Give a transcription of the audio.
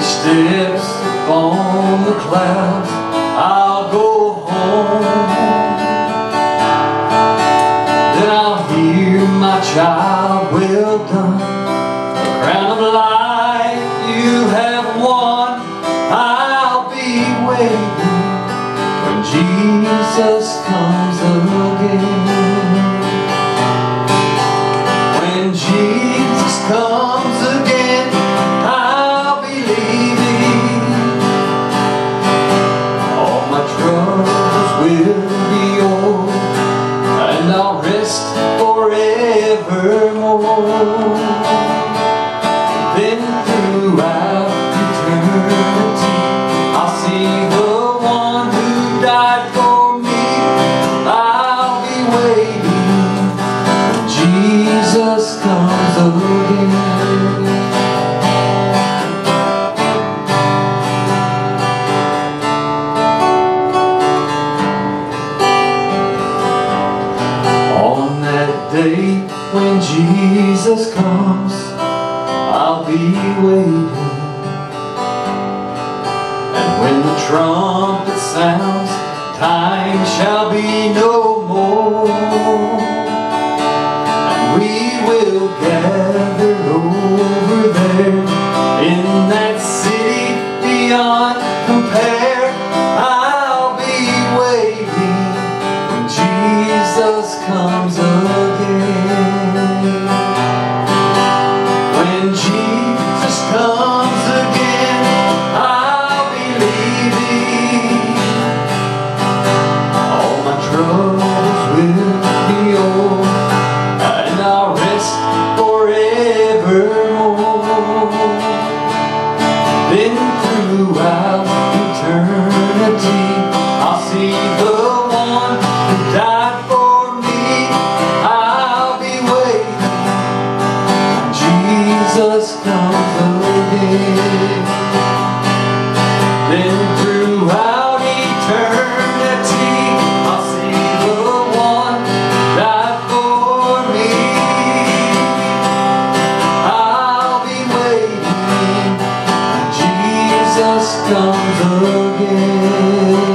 steps upon the clouds, I'll go home. Then I'll hear my child, well done. The crown of life you have rest forevermore. Then throughout eternity, I'll see the one who died for when Jesus comes, I'll be waiting. And when the trumpet sounds, time shall be no more. And we will gather over there in that city beyond compare. I'll be waiting. Been throughout eternity. again.